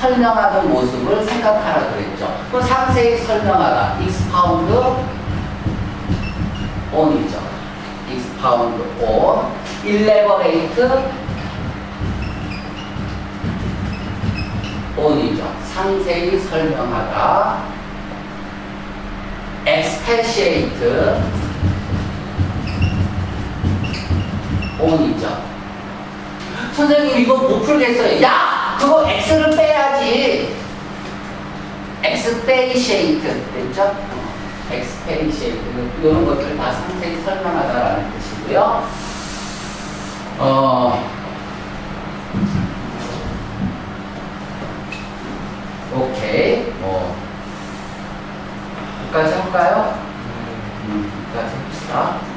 설명하는 모습을 생각하라 그랬죠. 그 상세히 설명하다. expound on이죠. expound on. elaborate on이죠. 상세히 설명하다. expatiate on이죠. 선생님 이거 못 풀겠어요. 야 그거 x를 빼야지 expatiate 됐죠? 어, expatiate 이런 것들 다 상세히 설명하다라는 뜻이고요. 어. 오케이. 뭐. 여기까지 할까요? 음, 여기까지 합시다.